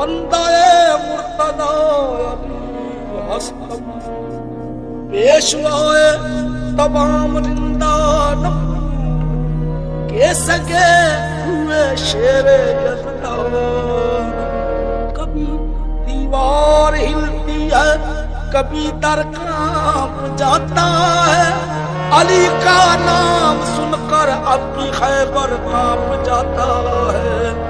بندہ مرتدا پیشوائے تمام رندان کے سکے ہوئے شیر کبھی دیوار ہلتی ہے، کبھی در کام جاتا ہے۔ علی کا نام سن کر اب بھی خیبر کام جاتا ہے۔